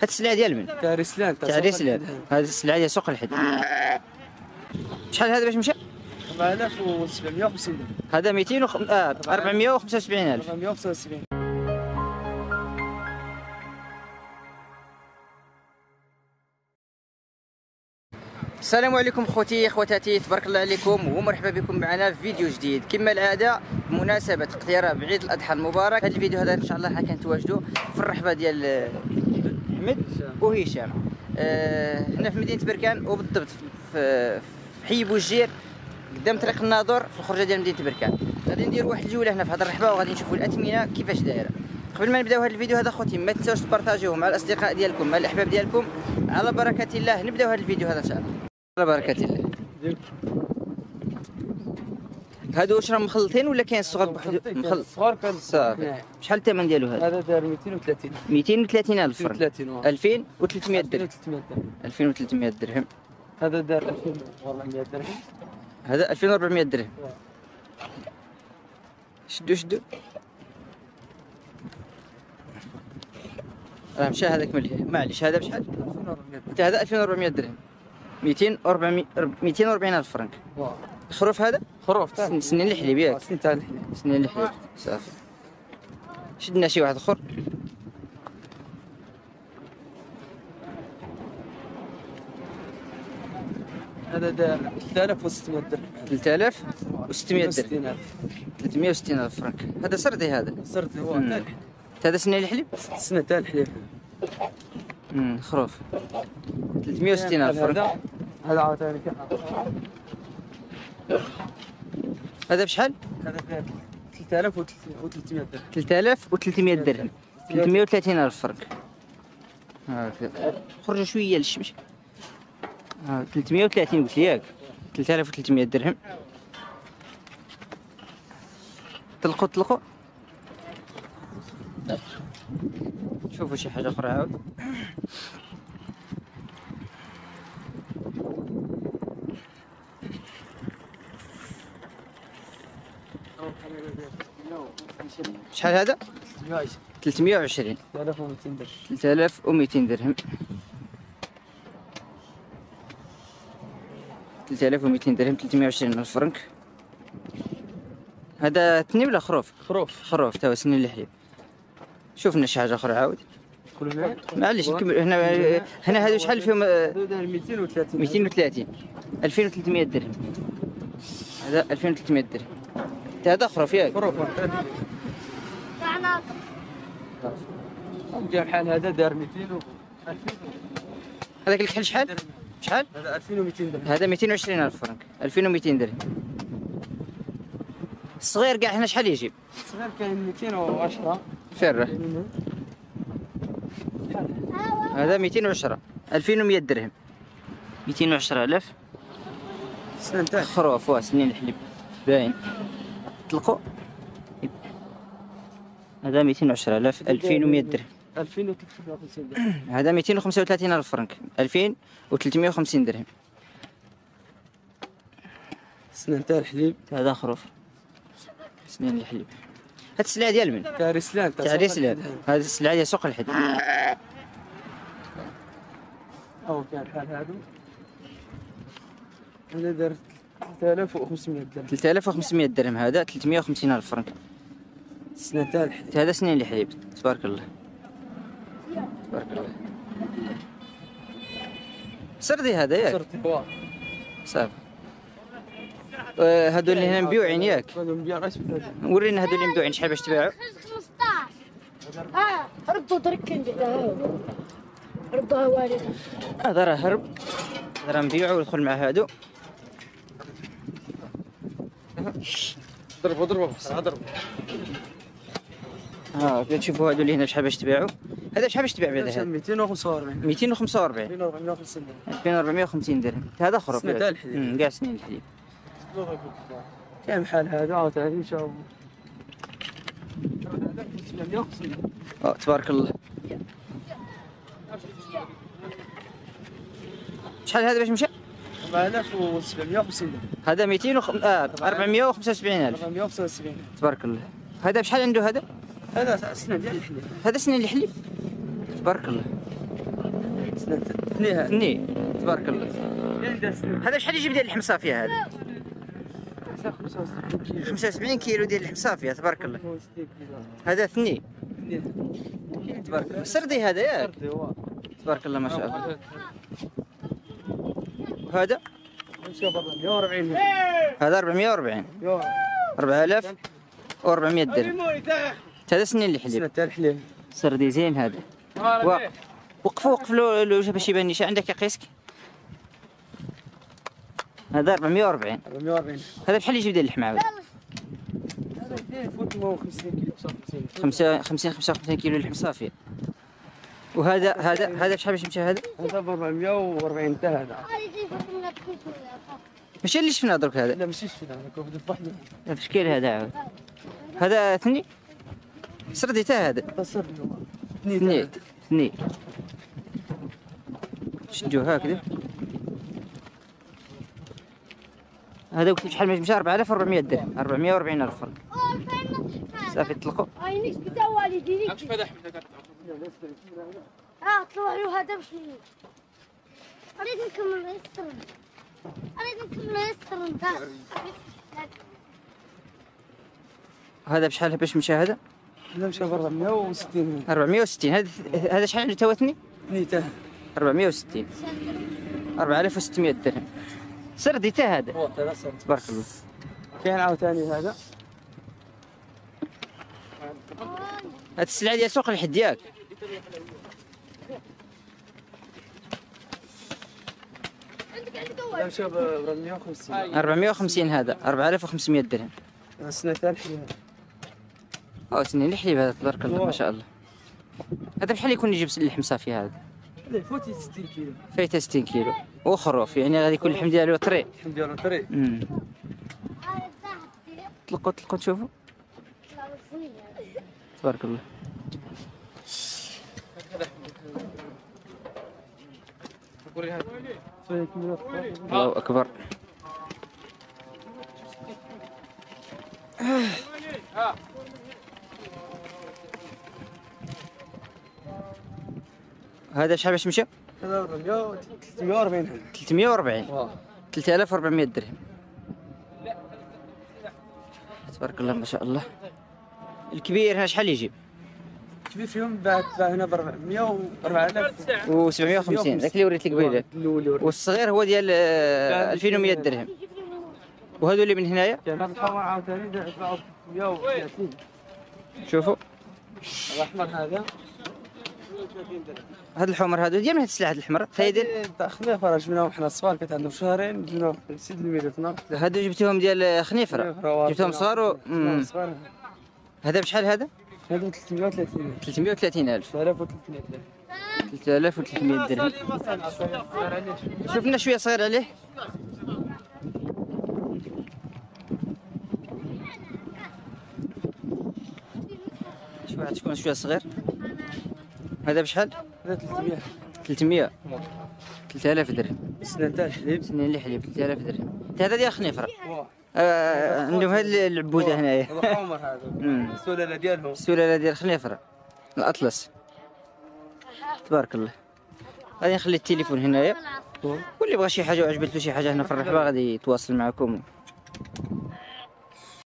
هاد السلعة ديال من؟ تاع رسلان تاع ريسلان هاد السلعة ديال سوق الحد شحال هذا باش مشى؟ 4750 هذا 200 وخ... آه 475000 475 السلام عليكم خوتي خواتاتي تبارك الله عليكم ومرحبا بكم معنا في فيديو جديد. كما العادة بمناسبة اقتراب عيد الأضحى المبارك هذا الفيديو هذا إن شاء الله راح كنتواجدوا في الرحبة ديال احمد وهشام آه هنا في مدينة بركان وبالضبط في حي بوجير قدام طريق الناظور في الخرجه ديال مدينة بركان. غادي ندير واحد الجولة هنا في هذه الرحبة وغادي نشوفوا الأثمنة كيفاش دايرة. قبل ما نبداو هذا الفيديو هذا خوتي ما تنساوش تبارطاجيوه مع الأصدقاء ديالكم مع الأحباب ديالكم. على بركة الله نبداو هذا الفيديو هذا إن شاء الله. على بركة الله. هادو واش راهم مخلطين ولا كاين الصغار بوحدو مخلط؟ صغار كان صافي. شحال الثمن ديالو هذا هذا دار 230 230 ألف فرنك 230 2300 درهم. 2300 درهم. 2300 درهم. هذا دار 2400 درهم. هذا 2400 درهم. شدو شدو. راه مشى هذاك ملهي معليش هذا بشحال؟ 2400 انت هذا 2400 درهم. 200 400 240 ألف فرنك. الخروف هذا؟ خروف تاع سنين الحليب ياك. سنين تاع الحليب سنين الحليب. صافي. شدنا شي واحد آخر. هذا دار 3600 درهم. 3600 درهم. 60000 360 ألف فرنك هذا سردي هذا. صرت هو. تاع الحليب هذا سنين الحليب؟ سنة تاع الحليب. امم خروف. 360 ألف فرنك هذا عاوتاني هذا بشحال؟ هذا دار 3300 درهم. 3300 درهم. 330 ألف فرنك خرجوا شوية للشمس. ها 330 قلت لي ياك. 3300 درهم. طلقوا طلقوا. شوفوا شي حاجة أخرى عاود. شحال هذا؟ 320 3200 درهم 3200 درهم. 3200 درهم. 320 الف فرنك. هذا تني ولا خروف؟ خروف. خروف توا سنين الحليب. شوفنا شي حاجة أخرى عاود. معليش نكمل. هنا هنا هذو شحال فيهم؟ آه، هذا دار 230 230 2300 درهم. هذا 2300 درهم. هذا خروف ياك؟ خروف بحال هذا دار 200 و 2000 هذاك الكحل شحال؟ شحال؟ هذا 2200 درهم هذا 220 ألف فرنك. 2200 درهم. الصغير كاع هنا شحال يجيب؟ الصغير كاين 210 فره هذا 210 2100 درهم. 210 ألف. سنة تاع خروف واه سنين الحليب. باين. طلقوا هذا 210 ألف 2100 درهم. 2350 درهم. هذا 235 ألف فرنك. 2350 درهم. سنة تاع الحليب. هذا خروف. سنين الحليب. هاد السلعة ديال من؟ تاع رسلان تاع ريسلان. هذه السلعة ديال سوق الحد أو كان بحال هادو. هذا دار 3500 درهم. 3500 درهم هذا 350 ألف فرنك. سنة تاع الحليب هذا سنين الحليب تبارك الله. تبارك الله. سردي هذا ياك. هو. صافي. آه، هادو اللي هنا مبيوعين ياك. ورينا هادو اللي مبيوعين. شحال باش تباعوا 15 آه ردوا تركن ردوا والد هذا راه هرب. هذا راه مبيوع ويدخل مع هادو. ضربوا ضربوا بسرعة ضربوا. ها كي تشوفوا هادو اللي هنا شحال باش تباعوا هذا شحال باش تباع بعدا؟ هذا 245 245 2450 درهم 2450 درهم. هذا خروف سنة تاع الحليب. كاع سنين الحليب كان بحال هذا عاوتاني 750 أو تبارك الله. شحال هذا باش مشى؟ 4750 درهم هذا 200 وخ... آه 475 ألف. 475 تبارك الله. هذا بشحال عنده هذا؟ هذا سنة ديال الحليب. هذا سنين الحليب. تبارك الله. سنة اثنين اثنين. تبارك الله. هذا شحال يجيب ديال اللحم صافيه هذا 65 كيلو. 75 كيلو ديال اللحم صافيه تبارك الله. 65 كيلو. هذا اثنين. تبارك الله. سردي هذا ياك؟ تبارك الله ما شاء الله. وهذا؟ برا 140 هذا 440 يورو 4400 درهم. هذا سنين اللي حليب. سنة تاع الحليب. سردي زين هذا. وقفوا وقف له الوجه باش يبان شي. عندك يقيسك هذا 440 440 هذا بشحال يجيب ديال اللحم عاود. هذا اثنين فوت 150 كيلو 55 50 50 55 كيلو لحم صافي. وهذا هذا هذا بشحال باش يمشي هذا؟ هذا ب 440 حتى هذا. ماشي اللي شفنا درك هذا. لا ماشي شفنا هذا بحده لا في شكال هذا عاود. هذا ثني؟ سردي تا هذا هذا سردي هو ثني ثني شدوه هكذا؟ هذا قلت لي شحال ما يمشي 4400 درهم. 440 ألف فرق. صافي طلقوا عينيك بدا والدي آه طلعوا له هذا باش أريد نكمل يسر أريد نكمل يسر هذا بشحال باش مشى هذا هذا مشى ب 460 460 هذا هذا شحال عنده تو ثني اثنين تاع 460 4600 درهم. سردي تا هذا. تبارك الله. كاين عاوتاني هذا. هاد السلعة ديال سوق الحد ياك. مشى ب 450 450 هذا. 4500 درهم. سنة تاع الحليب أو سنين الحليب هذا تبارك الله ما شاء الله. هذا بشحال يكون يجيب اللحم صافي هذا. هذا فوت 60 كيلو. فايته 60 كيلو. وخروف يعني غادي يكون اللحم ديالو طري. الحمد لله طري. طلقوا طلقوا تشوفوا. تبارك الله. الله أكبر. هذا شحال باش مشى هذا 400 340 340 واه 3400 درهم. تبارك الله ما شاء الله. الكبير هنا شحال يجيب؟ كبير فيهم باع باع هنا ب 400 و 4000 و750 ذاك اللي وريت لك قبيله والصغير هو ديال آه، 2100 درهم. وهذو اللي من هنايا؟ كان هذا الحمر عاوتاني باعوا ب 130 شوفوا. الأحمر هذا. هاد الحمر هادو ديال من هاد السلعة هاد الحمر؟ تاع خنيفر جبناهم حنا صغار كانت عندهم شهرين جبناهم 600 دينار هادو جبتوهم ديال خنيفره جبتهم صغار و-. صغار. هذا بشحال هذا؟ هذا 330 330 ألف. 3300 3300 درهم. شفنا شوية صغير عليه؟ شوف واحد تكون شوية صغير. هذا بشحال؟ هذا 300 300 3000 درهم. سنة تاع الحليب سنين اللي حليب 3000 درهم. هذا ديال خنيفره واه. آه عندهم هاد العبوده هنايا. هذا حمر هذا. السلالة ديالهم. السلالة ديال خنيفره الأطلس. تبارك الله. غادي نخلي التليفون هنايا. واللي بغى شي حاجة وعجبت له شي حاجة هنا في الرحبه غادي يتواصل معكم.